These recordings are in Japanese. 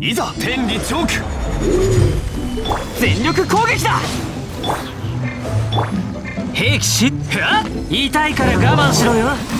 いざ天理チョーク全力攻撃だ。兵器し痛いから我慢しろよ。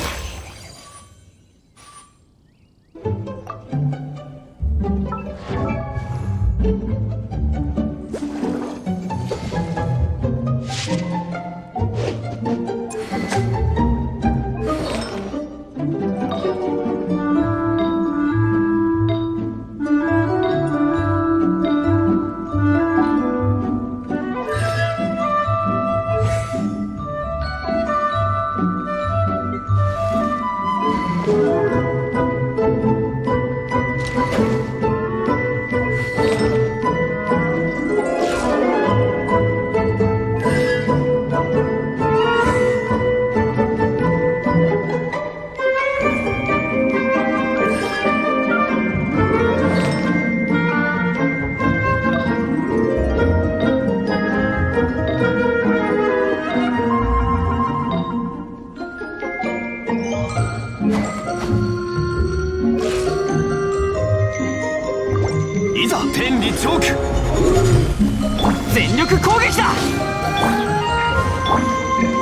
いざ天理チョーク全力攻撃だ。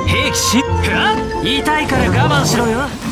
兵器し痛いから我慢しろよ。